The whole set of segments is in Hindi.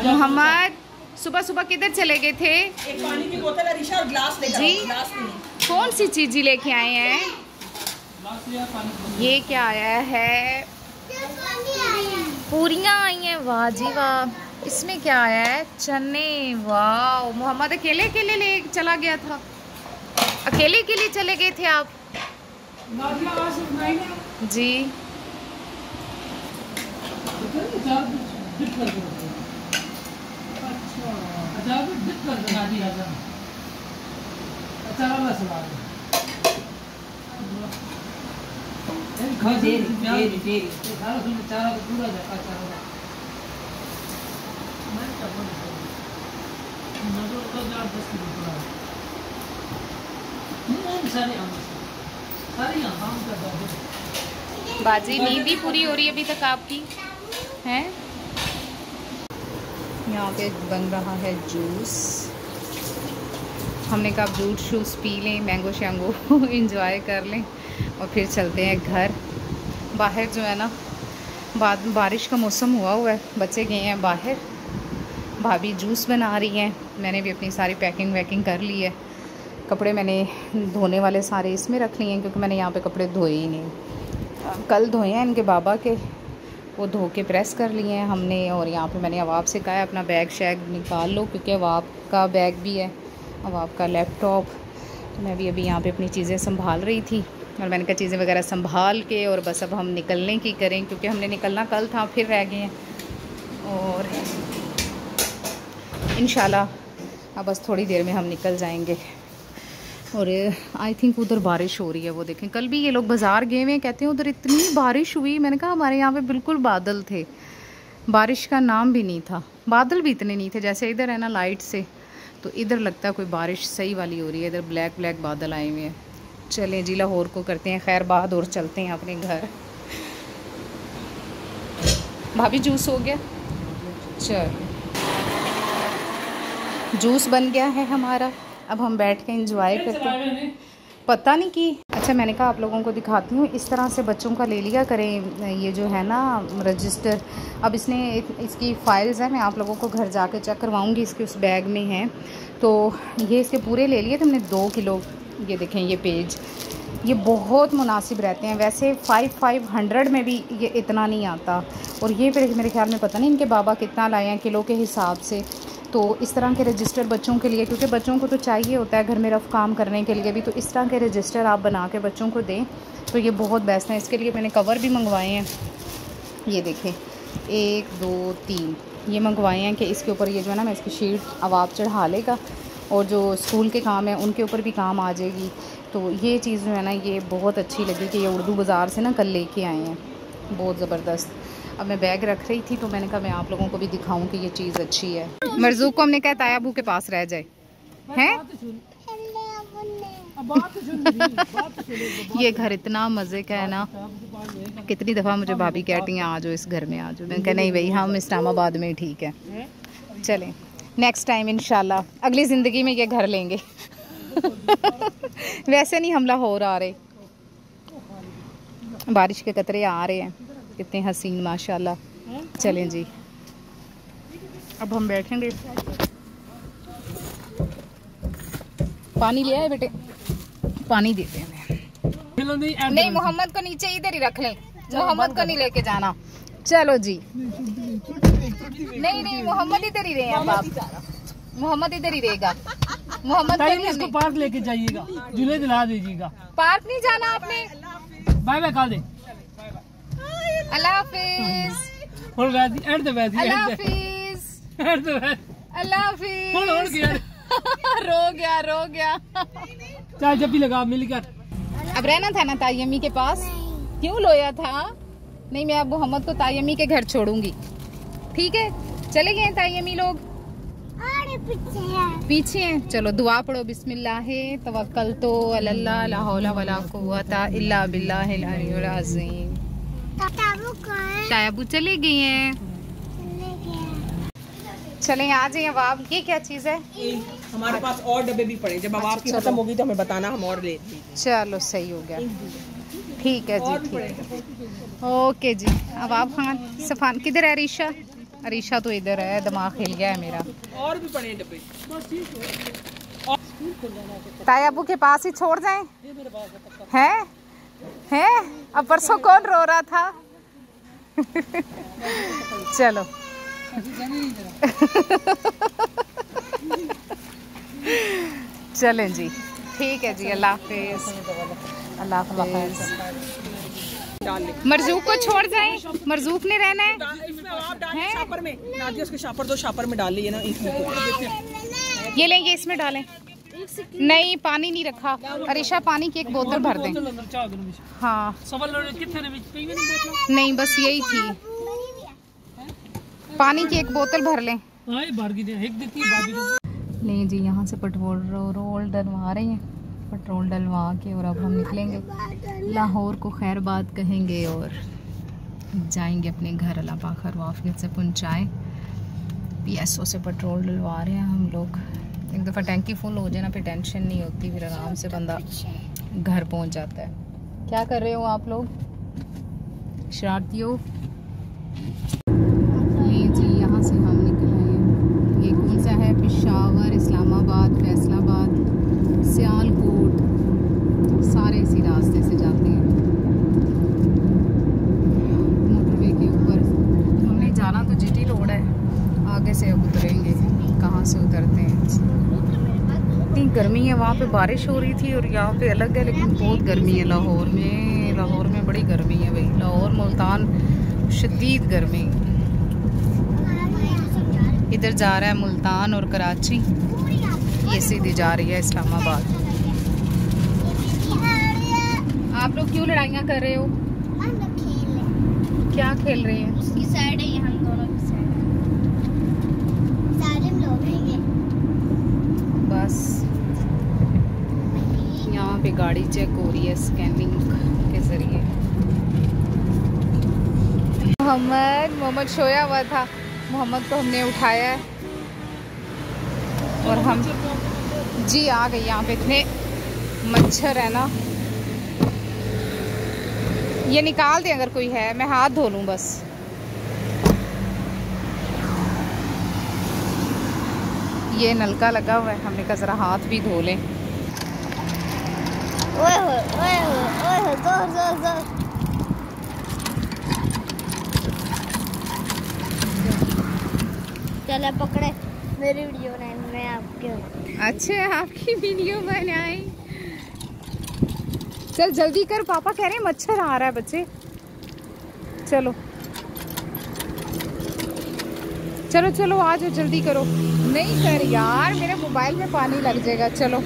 मोहम्मद सुबह सुबह किधर चले गए थे? एक पानी की बोतल और ग्लास लेकर जी। ग्लास कौन सी चीज़ लेके आए हैं? ये क्या आया है? पूरियाँ आई हैं वाह जी वाह। इसमें क्या आया है? चने वाह मोहम्मद अकेले अकेले ले चला गया था। अकेले अकेले चले गए थे आप? जी। बाजी नींद ही पूरी हो रही है अभी तक आपकी? हैं? यहाँ पे बन रहा है जूस। हमने कहा जूस शूस पी लें, मैंगो शैंगो इंजॉय कर लें और फिर चलते हैं घर। बाहर जो है ना, बाद बारिश का मौसम हुआ हुआ है बच्चे गए हैं बाहर। भाभी जूस बना रही हैं, मैंने भी अपनी सारी पैकिंग वैकिंग कर ली है। कपड़े मैंने धोने वाले सारे इसमें रख लिए हैं, क्योंकि मैंने यहाँ पे कपड़े धोए ही नहीं। कल धोए हैं इनके बाबा के। वो धो के प्रेस कर लिए हैं हमने और यहाँ पे मैंने अवाब से कहा है, अपना बैग शैग निकाल लो क्योंकि अवाब का बैग भी है अवाब का लैपटॉप। तो मैं भी अभी यहाँ पे अपनी चीज़ें संभाल रही थी और मैंने कहा चीज़ें वगैरह संभाल के और बस अब हम निकलने की करें क्योंकि हमने निकलना कल था, फिर रह गए हैं। और इन अब बस थोड़ी देर में हम निकल जाएँगे। और आई थिंक उधर बारिश हो रही है, वो देखें। कल भी ये लोग बाज़ार गए हुए हैं, कहते हैं उधर इतनी बारिश हुई। मैंने कहा, हमारे यहाँ पे बिल्कुल बादल थे। बारिश का नाम भी नहीं था। बादल भी इतने नहीं थे जैसे इधर है ना लाइट से। तो इधर लगता है कोई बारिश सही वाली हो रही है, इधर ब्लैक ब्लैक बादल आए हुए हैं। चलें जी, लाहौर को करते हैं खैर बाद और चलते हैं अपने घर। भाभी जूस हो गया? चल। जूस बन गया है हमारा। अब हम बैठ के इंजॉय करते हैं। पता नहीं कि अच्छा मैंने कहा आप लोगों को दिखाती हूँ। इस तरह से बच्चों का ले लिया करें। ये जो है ना रजिस्टर अब इसने इसकी फ़ाइल्स हैं मैं आप लोगों को घर जाके चेक करवाऊँगी। इसके उस बैग में हैं। तो ये इसके पूरे ले लिए थे हमने दो किलो। ये देखें ये पेज ये बहुत मुनासिब रहते हैं। वैसे फ़ाइव फाइव हंड्रेड में भी ये इतना नहीं आता। और ये फिर मेरे ख्याल में पता नहीं इनके बाबा कितना लाए हैं किलो के हिसाब से। तो इस तरह के रजिस्टर बच्चों के लिए, क्योंकि बच्चों को तो चाहिए होता है घर में रफ काम करने के लिए भी तो इस तरह के रजिस्टर आप बना के बच्चों को दें तो ये बहुत बेस्ट है। इसके लिए मैंने कवर भी मंगवाए हैं। ये देखें, एक, दो, तीन। ये मंगवाए हैं कि इसके ऊपर ये जो है ना, मैं इसकी शीट अवाब चढ़ा लेगा, और जो स्कूल के काम हैं, उनके ऊपर भी काम आ जाएगी। तो ये चीज़ जो है ना, ये बहुत अच्छी लगी कि ये उर्दू बाज़ार से ना कल लेके आए हैं। बहुत ज़बरदस्त। अब मैं बैग रख रही थी तो मैंने कहा मैं आप लोगों को भी दिखाऊँ कि ये चीज़ अच्छी है। मरजूक को हमने कहा तायाबू के पास रह जाए। हैं? ये घर इतना मज़े का है ना। कितनी दफ़ा मुझे भाभी कहती हैं आ जाओ इस घर में आ जाओ मैंने कहा नहीं भाई हम इस्लामाबाद में ठीक है। चलें नेक्स्ट टाइम इनशाला अगली ज़िंदगी में ये घर लेंगे। वैसे नहीं हमला हो रहा रहे। बारिश के कतरे आ रहे हैं। कितने हसीन माशाल्लाह। चलें जी। अब हम बैठेंगे। पानी लिया है बेटे? पानी देते हैं। नहीं मोहम्मद को नीचे इधर ही रख लें। मोहम्मद को नहीं लेके जाना। चलो जी। नहीं नहीं मोहम्मद इधर ही रहे आप मोहम्मद इधर ही रहेगा। मोहम्मद इसको पार्क लेके जाइएगा। झूले दिला दीजिएगा। पार्क नहीं जाना आपने? बाय बाय कह दे। अल्लाह रो गया रो गया। चल जब भी लगा मिलकर अब रहना था ना तायमी के पास? क्यों लोया था? नहीं मैं अब मोहम्मद को तायमी के घर छोड़ूँगी। ठीक है चले गए तायमी लोग। पीछे हैं। चलो दुआ पढ़ो बिस्मिल्लाह तवक्कल तो अल्लाह ला हौला वला कुव्वता इल्ला बिल्लाहिल अलीयुल अजीम। तायाबू चले गए हैं। चले आ जाइए अब आप ये क्या चीज़ है? हमारे पास और डब्बे भी पड़े जब अब आपकी चलो। खत्म होगी तो हमें बताना हम और ले चलो सही हो गया। ठीक है जी ठीक। है। ओके जी अब आप खान सफान किधर है रीशा अरीशा तो इधर है दिमाग हिल गया है मेरा। और भी पड़े हैं डब्बे। ताया अबू के पास ही छोड़ जाए। हैं? हैं? अब परसों कौन रो रहा था? चलो। चलें जी। ठीक है जी अल्लाह हाफिज। अल्लाह हाफिज मरजूक को छोड़ जाएँ। मरजूक ने रहना है? शापर में नादिया उसके शापर दो शापर में डाल लिए ना इसमें ये लें ये इसमें डालें। नहीं पानी नहीं रखा। अरिशा पानी की एक बोतल भर दें। हाँ। नहीं बस यही थी। पानी की एक बोतल भर लें। नहीं जी यहाँ से पेट्रोल रोल डलवा रहे हैं। पेट्रोल डलवा के और अब हम निकलेंगे। लाहौर को खैरबाद कहेंगे और जाएँगे अपने घर। अला पाखर वाफियत से पहुँचाएँ। पी एस ओ से पेट्रोल डलवा रहे हैं हम लोग। एक दफ़ा टैंकी फुल हो जाए ना, फिर टेंशन नहीं होती, फिर आराम से बंदा घर पहुँच जाता है। क्या कर रहे हो आप लोग? शरारती हो? ये जी, यहाँ से हम ये कौन सा है? पिशावर, इस्लामाबाद, फैसलाबाद, सियालकोट, सारे इसी रास्ते से जाते हैं। मोटरवे के ऊपर। हमने जाना तो है, आगे से उतरेंगे। कहाँ से उतरते हैं। इतनी गर्मी है वहाँ पे बारिश हो रही थी और यहाँ पे अलग है लेकिन बहुत गर्मी है लाहौर में। लाहौर में बड़ी गर्मी है भाई। लाहौर मुल्तान शदीद गर्मी। इधर जा रहा है मुल्तान और कराची। ये सीधी जा रही है इस्लामाबाद। आप लोग क्यों लड़ाइयाँ कर रहे हो? क्या खेल रहे हैं? उसकी साइड है हम दोनों की साइड है सारे हम लोग हैं ये बस यहाँ पे गाड़ी चेक हो रही है स्कैनिंग के ज़रिए। मोहम्मद मोहम्मद सोया हुआ था। मोहम्मद को हमने उठाया है। और हम जी, आ गए यहाँ पे। इतने मच्छर है ना। ये निकाल दें अगर कोई है, मैं हाथ धो लूँ बस। ये नलका लगा हुआ है, हमने कहा ज़रा हाथ भी धो लें। चले पकड़े मेरी वीडियो मैं आपके। अच्छा आपकी वीडियो बनाई। चल, जल्दी कर। पापा कह रहे हैं मच्छर आ रहा है बच्चे। चलो। चलो चलो, आ जाओ, जल्दी करो। नहीं कर यार, मेरे मोबाइल में पानी लग जाएगा। चलो।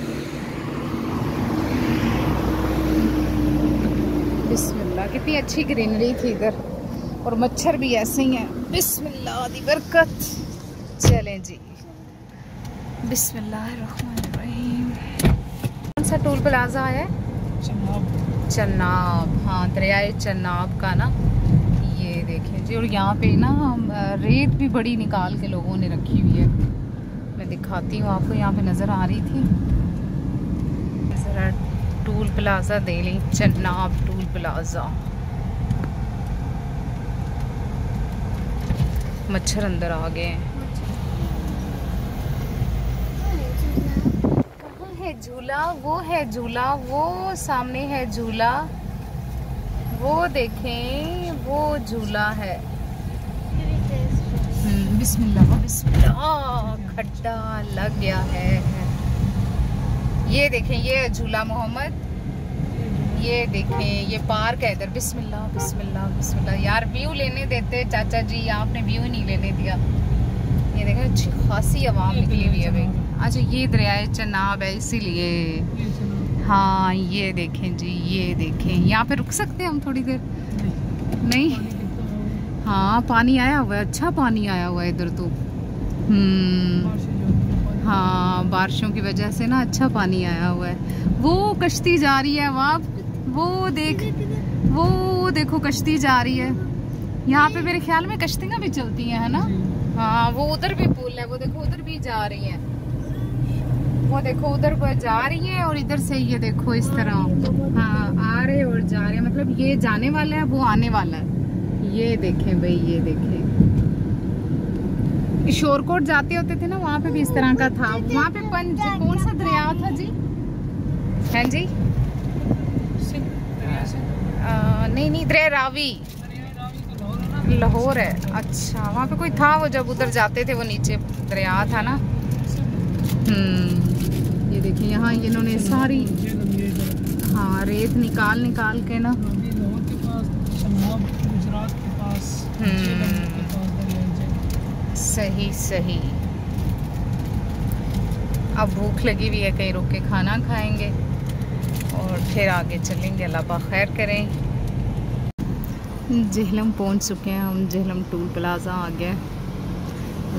कितनी अच्छी ग्रीनरी थी इधर। और मच्छर भी ऐसे ही हैं। बिस्मिल्लाह दी बरकत। चलें जी। बिस्मिल्लाहिर्रहमानिर्रहीम कौन सा टोल प्लाजा आया है? जनाब चन्नाब। हाँ दरियाए चन्नाब का ना। ये देखें जी और यहाँ पे ना हम, रेत भी बड़ी निकाल के लोगों ने रखी हुई है। मैं दिखाती हूँ आपको यहाँ पे नज़र आ रही थी। ज़रा टूल प्लाजा दे लें। Chenab toll plaza. मच्छर अंदर आ गए हैं। है झूला? वो है झूला वो सामने है झूला। वो देखें वो झूला है। हम्म, बिस्मिल्लाह बिस्मिल्लाह। खड्डा लग गया है। ये देखें ये झूला मोहम्मद। ये देखें ये पार्क है इधर। बिस्मिल्लाह बिस्मिल्लाह बिस्मिल्लाह। यार व्यू लेने देते चाचा जी आपने व्यू ही नहीं लेने दिया। ये देखें अच्छी खासी आवाम निकली हुई है भाई। अच्छा ये दरियाए चनाब है इसीलिए। हाँ ये देखें जी ये देखें। यहाँ पे रुक सकते हैं हम थोड़ी देर? नहीं? हाँ। पानी आया हुआ है अच्छा पानी आया हुआ है इधर तो। हम्म। हाँ बारिशों की वजह से ना अच्छा पानी आया हुआ है। वो कश्ती जा रही है वहाँ वो देख वो देखो कश्ती जा रही है। यहाँ पे मेरे ख्याल में कश्तियाँ भी चलती हैं है ना? हाँ वो उधर भी पुल है वो देखो उधर भी जा रही है। वो देखो उधर पर जा रही है और इधर से ये देखो इस तरह। हाँ आ रहे और जा रहे मतलब ये जाने वाला है वो आने वाला है। ये देखें भाई ये देखें। शोरकोट जाते होते थे ना वहाँ पे भी इस तरह का था। वहाँ पे पंच कौन सा दरिया था जी? हैं जी? नहीं नहीं दरिया रावी। लाहौर है। अच्छा वहाँ पे कोई था वो जब उधर जाते थे, वो नीचे दरिया था ना? हम्म ये देखिए, यहाँ इन्होंने सारी है, रेत निकाल निकाल के ना हम्म। सही सही। अब भूख लगी हुई है, कहीं रुक के खाना खाएँगे। और फिर आगे चलेंगे। अल्लाह खैर करें। जहलम पहुँच चुके हैं हम जहलम टूल प्लाजा आ गए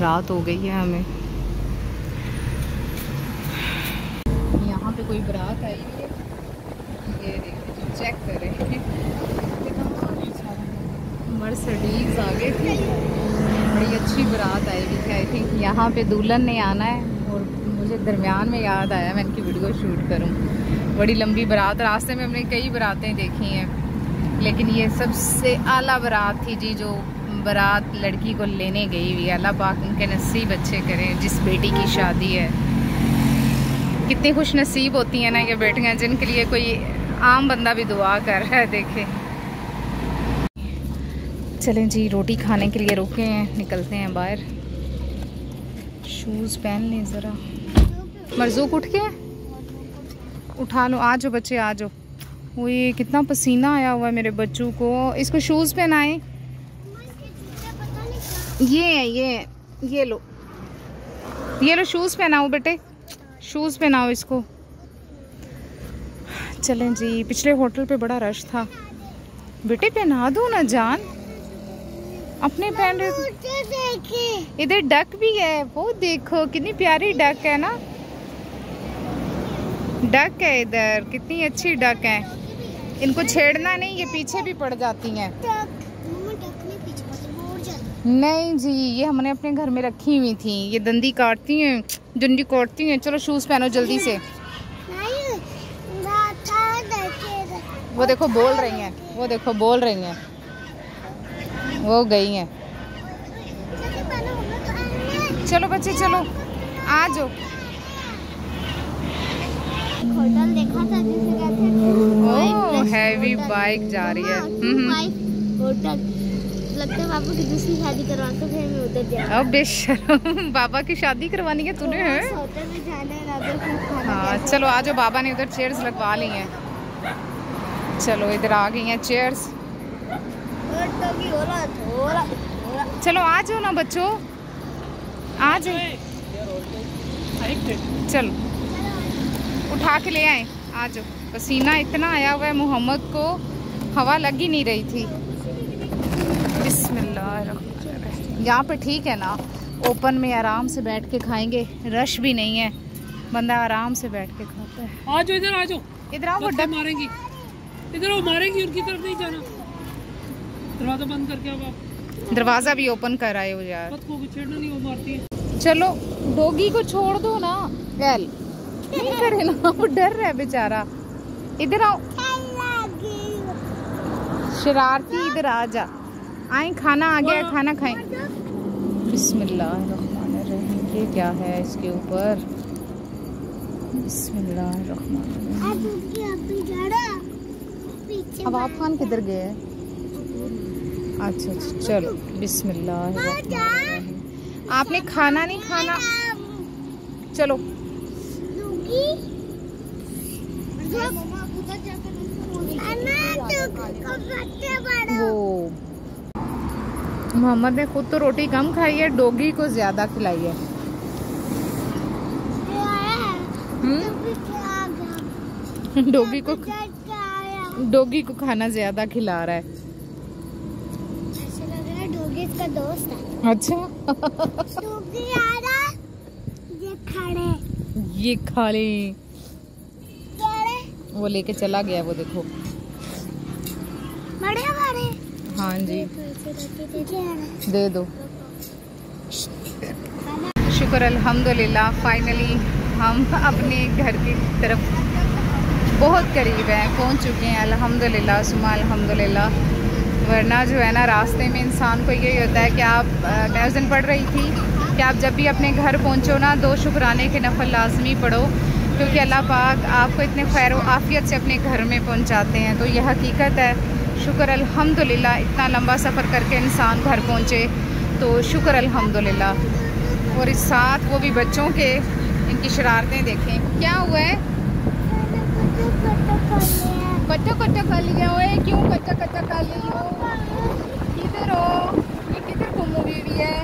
रात हो गई है हमें। यहाँ पे कोई बारात आई है? ये देखिए चेक करें मर्सडीज आगे थे। बड़ी अच्छी बारात आई हुई थी आई थिंक यहाँ पे दुल्हन ने आना है। और मुझे दरमियान में याद आया, मैं इनकी वीडियो शूट करूँ। बड़ी लंबी बारात, रास्ते में हमने कई बारातें देखी हैं, लेकिन ये सबसे आला बारात थी जी जो बारात लड़की को लेने गई हुई अल्लाह पाक उनके नसीब अच्छे करें, जिस बेटी की शादी है। कितनी खुश नसीब होती हैं ना ये बेटियाँ, जिनके लिए कोई आम बंदा भी दुआ कर रहा है, देखे। चलें जी, रोटी खाने के लिए रुके हैं, निकलते हैं बाहर। शूज़ पहन लें ज़रा। मरजूक उठ के उठा लो आ जाओ बच्चे आ जाओ। वो ये कितना पसीना आया हुआ है मेरे बच्चों को। इसको शूज़ पहनाए। ये है ये है, ये लो। ये लो शूज़ पहनाओ बेटे। शूज़ पहनाओ इसको। चलें जी पिछले होटल पे बड़ा रश था। बेटे पहना दो ना जान। अपने पहन रहे इधर डक भी है वो देखो कितनी प्यारी डक है ना। डक है इधर, कितनी अच्छी डक है। इनको छेड़ना नहीं, ये पीछे भी पड़ जाती हैं। नहीं जी, ये हमने अपने घर में रखी हुई थी। ये दंदी काटती हैं, डंडी काटती हैं। चलो शूज़ पहनो जल्दी से। वो देखो, बोल रही हैं। वो देखो, बोल रही हैं। वो गई हैं। चलो बच्चे, चलो, आ जाओ। होटल देखा था जिसे कहते हैं हैवी बाइक जा रही है। हम्म, हम्म। होटल लगता है पापा की दूसरी शादी करवा के फिर मैं उधर अब बेशरम बाबा की शादी करवानी है तूने है होटल में जाना है हाँ चलो आ जाओ बाबा ने उधर चेयर्स लगवा ली हैं। चलो इधर आ गई हैं चेयर्स तो चलो आ जाओ ना बच्चों। आ जाओ। चलो। उठा के ले आए। आ जाओ पसीना इतना आया हुआ है मोहम्मद को हवा लग ही नहीं रही थी। यहाँ पे ठीक है ना ओपन में आराम से बैठ के खाएँगे रश भी नहीं है। बंदा आराम से बैठ के खाता है। आ जाओ इधर आ जाओ। इधर आओ पत्थर मारेंगी। इधर वो मारेंगी उनकी तरफ़ नहीं जाना। दरवाज़ा बंद करके अब आप। दरवाज़ा भी ओपन कर आए हो यार। को छेड़ना नहीं वो मारती है। चलो डोगी को छोड़ दो ना। वेल नहीं करे ना वो डर रहा है बेचारा। इधर आओ। शरारती इधर आ जा। आए खाना आ गया खाना खाएँ। बिस्मिल्लाह ये क्या है इसके ऊपर? बिस्मिल्लाह अब आप खान किधर गए हैं? अच्छा अच्छा चलो। बिस्मिल्लाह आपने खाना नहीं खाना? चलो। वो। मोहम्मद ने खुद तो रोटी कम खाई है डोगी को ज़्यादा खिलाई है। हम्म? डोगी को डोगी को खाना ज़्यादा खिला रहा है। ऐसा लग रहा है डोगी इसका दोस्त है अच्छा। डोगी आ रहा ये खड़े। ये खा ले। वो लेके चला गया वो देखो। बड़े बड़े हाँ। जी। दे दो शुक्र अल्हम्दुलिल्लाह फाइनली हम अपने घर की तरफ़ बहुत करीब हैं पहुँच चुके हैं अल्हम्दुलिल्लाह सुमा अल्हम्दुलिल्लाह। वरना जो है ना रास्ते में इंसान को यही होता है कि आप मैं उस दिन पढ़ रही थी कि आप जब भी अपने घर पहुँचो ना दो शुक्राने के नफल लाजमी पढ़ो। क्योंकि अल्लाह पाक आपको इतने खैर आफियत से अपने घर में पहुँचाते हैं तो यह हकीकत है। शुक्र अल्हम्दुलिल्लाह, इतना लंबा सफ़र करके इंसान घर पहुँचे तो शुक्र अल्हम्दुलिल्लाह। और इस साथ वो भी बच्चों के, इनकी शरारतें देखें। क्या हुआ है? कच्चा कच्चा कर लिया, ओए, क्यों कच्चा कच्चा कर ली हो? किधर हो? ये किधर गुम हुई है।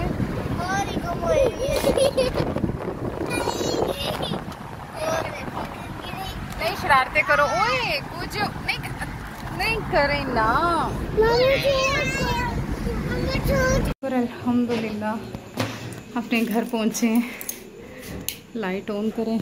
शरारतें करो। ओए, कुछ नहीं नहीं करे ना। और अल्हम्दुलिल्लाह, अपने घर पहुँचे लाइट ऑन करें।